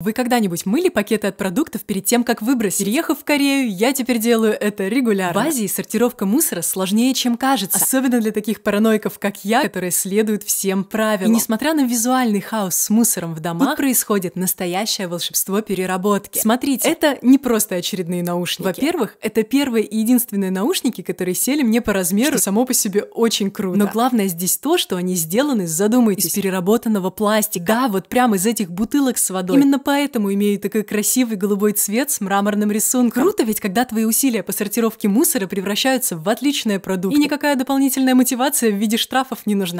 Вы когда-нибудь мыли пакеты от продуктов перед тем, как выбросить? Переехав в Корею, я теперь делаю это регулярно. В Азии сортировка мусора сложнее, чем кажется. Особенно для таких параноиков, как я, которые следуют всем правилам. И несмотря на визуальный хаос с мусором в домах, тут происходит настоящее волшебство переработки. Смотрите, это не просто очередные наушники. Во-первых, это первые и единственные наушники, которые сели мне по размеру, что само по себе очень круто. Но главное здесь то, что они сделаны, задумайтесь, из переработанного пластика. Да, вот прямо из этих бутылок с водой. Именно поэтому имеют такой красивый голубой цвет с мраморным рисунком. Круто ведь, когда твои усилия по сортировке мусора превращаются в отличные продукты. И никакая дополнительная мотивация в виде штрафов не нужна.